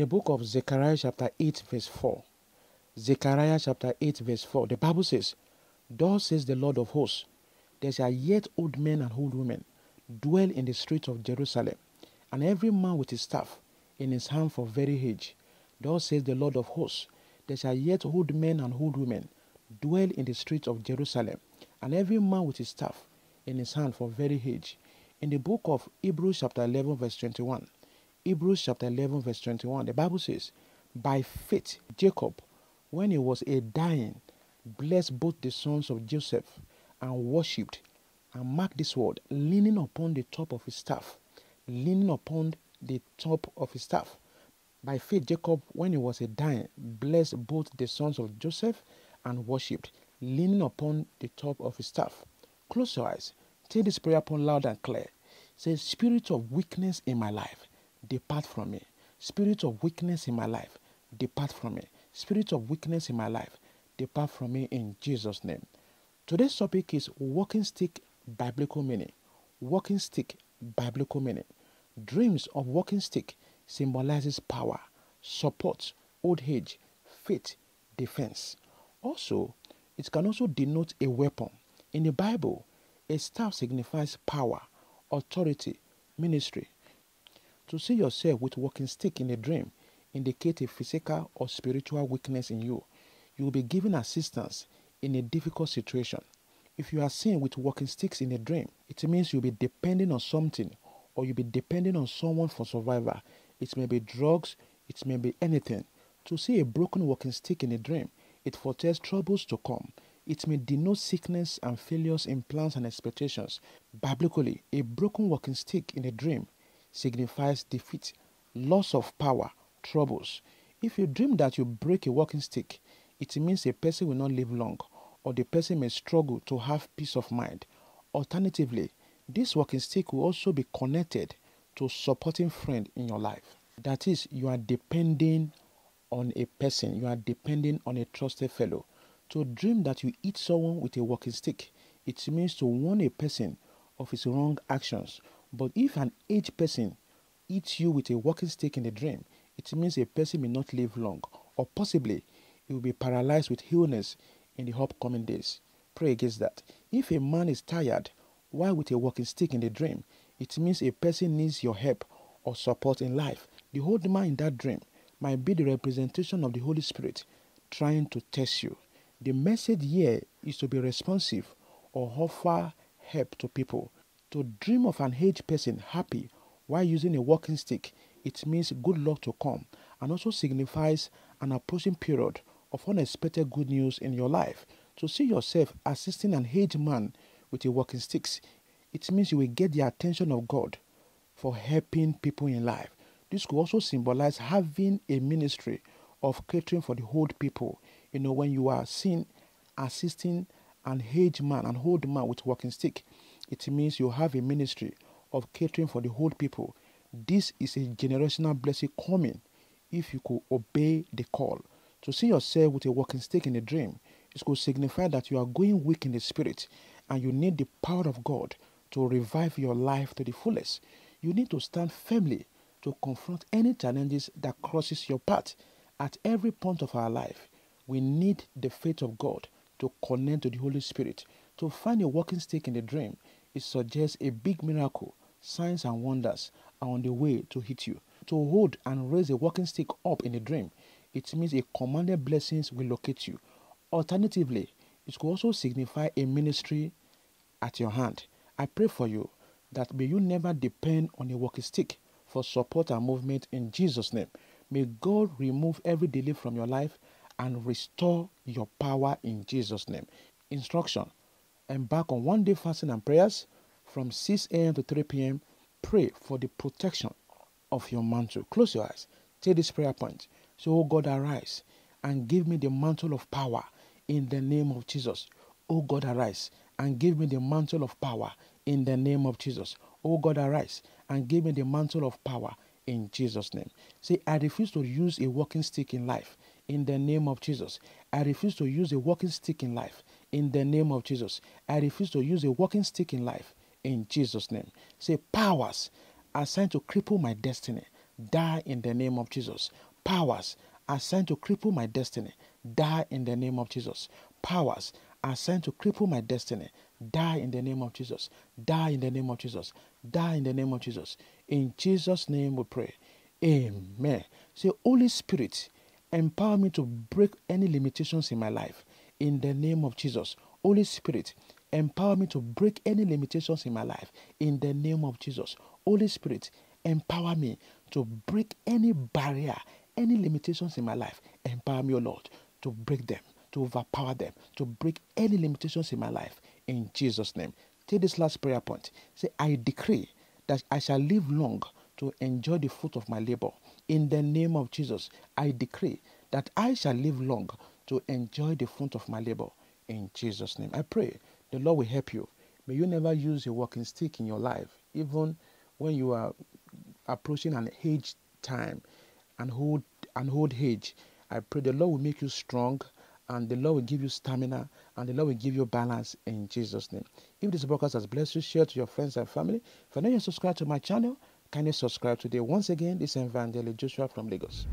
the book of Zechariah, chapter 8, verse 4, Zechariah, chapter 8, verse 4, the Bible says, Thus says the Lord of hosts, there shall yet old men and old women dwell in the streets of Jerusalem, and every man with his staff in his hand for very age. Thus says the Lord of hosts, there shall yet old men and old women dwell in the streets of Jerusalem, and every man with his staff in his hand for very age. In the book of Hebrews, chapter 11, verse 21, Hebrews chapter 11, verse 21, the Bible says, By faith, Jacob, when he was a dying, blessed both the sons of Joseph and worshipped, and mark this word, leaning upon the top of his staff, leaning upon the top of his staff. By faith, Jacob, when he was a dying, blessed both the sons of Joseph and worshipped, leaning upon the top of his staff. Close your eyes. Take this prayer upon loud and clear. Say, Spirit of weakness in my life, depart from me. Spirit of weakness in my life, depart from me. Spirit of weakness in my life, depart from me in Jesus' name. Today's topic is walking stick biblical meaning. Walking stick biblical meaning. Dreams of walking stick symbolizes power, support, old age, faith, defense. Also, it can also denote a weapon. In the Bible, a staff signifies power, authority, ministry. To see yourself with walking stick in a dream indicate a physical or spiritual weakness in you. You will be given assistance in a difficult situation. If you are seen with walking sticks in a dream, it means you'll be depending on something or you'll be depending on someone for survival. It may be drugs, it may be anything. To see a broken walking stick in a dream, it foretells troubles to come. It may denote sickness and failures in plans and expectations. Biblically, a broken walking stick in a dream signifies defeat, loss of power, troubles. If you dream that you break a walking stick, it means a person will not live long or the person may struggle to have peace of mind. Alternatively, this walking stick will also be connected to supporting friend in your life. That is, you are depending on a person, you are depending on a trusted fellow. To dream that you eat someone with a walking stick, it means to warn a person of his wrong actions. But if an aged person eats you with a walking stick in a dream, it means a person may not live long, or possibly he will be paralyzed with illness in the upcoming days. Pray against that. If a man is tired while with a walking stick in the dream, it means a person needs your help or support in life. The old man in that dream might be the representation of the Holy Spirit trying to test you. The message here is to be responsive or offer help to people. To dream of an aged person happy while using a walking stick, it means good luck to come and also signifies an approaching period of unexpected good news in your life. To see yourself assisting an aged man with a walking stick, it means you will get the attention of God for helping people in life. This could also symbolize having a ministry of catering for the old people. You know, when you are seen assisting an aged man, an old man with walking stick, it means you have a ministry of catering for the whole people. This is a generational blessing coming if you could obey the call. To see yourself with a walking stick in a dream, it could signify that you are going weak in the spirit and you need the power of God to revive your life to the fullest. You need to stand firmly to confront any challenges that crosses your path. At every point of our life, we need the faith of God to connect to the Holy Spirit. To find a walking stick in the dream, it suggests a big miracle. Signs and wonders are on the way to hit you. To hold and raise a walking stick up in a dream, it means a commanded blessings will locate you. Alternatively, it could also signify a ministry at your hand. I pray for you that may you never depend on a walking stick for support and movement in Jesus' name. May God remove every delay from your life and restore your power in Jesus' name. Instruction Embark on one day fasting and prayers from 6 a.m. to 3 p.m. Pray for the protection of your mantle. Close your eyes. Take this prayer point. So, oh God, arise and give me the mantle of power in the name of Jesus. Oh God, arise and give me the mantle of power in the name of Jesus. Oh God, arise and give me the mantle of power in Jesus' name. Say, I refuse to use a walking stick in life in the name of Jesus. I refuse to use a walking stick in life in the name of Jesus. I refuse to use a walking stick in life in Jesus' name. Say, powers assigned to cripple my destiny die in the name of Jesus. Powers assigned to cripple my destiny, die in the name of Jesus. Powers assigned to cripple my destiny, die in the name of Jesus. Die in the name of Jesus. Die in the name of Jesus. In Jesus' name we pray. Amen. Say, Holy Spirit, empower me to break any limitations in my life. In the name of Jesus. Holy Spirit, empower me to break any limitations in my life. In the name of Jesus. Holy Spirit, empower me to break any barrier, any limitations in my life. Empower me, O Lord, to break them, to overpower them, to break any limitations in my life. In Jesus' name. Take this last prayer point. Say, I decree that I shall live long to enjoy the fruit of my labor. In the name of Jesus, I decree that I shall live long to enjoy the fruit of my labor. In Jesus' name. I pray the Lord will help you. May you never use a walking stick in your life, even when you are approaching an age time and hold and old age. I pray the Lord will make you strong and the Lord will give you stamina and the Lord will give you balance in Jesus' name. If this broadcast has blessed you, share to your friends and family. If you're not yet subscribed to my channel, kindly subscribe today. Once again, this is Evangelist Joshua from Lagos.